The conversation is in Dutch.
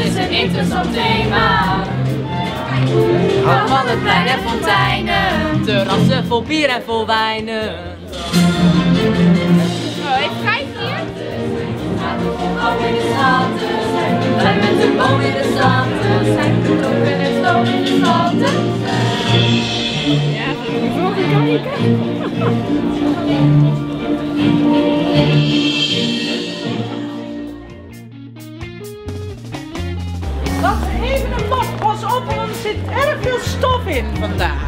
is een interessant thema. Mannenplein en fonteinen. Terrassen vol bier en vol wijnen. Oh, even kijken hier. Ook in de straten. Zijn met de boom in de straten. Zijn gedronken en stoom in de straten. Ja, dat moet je voor kijken. in vandaag.